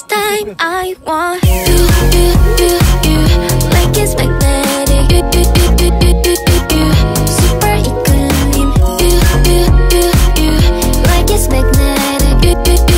this time I want you, you, you, you Like it's magnetic You, you, you, you, you, you, you, you Super equilibrium You, you, you, you Like it's magnetic you, you, you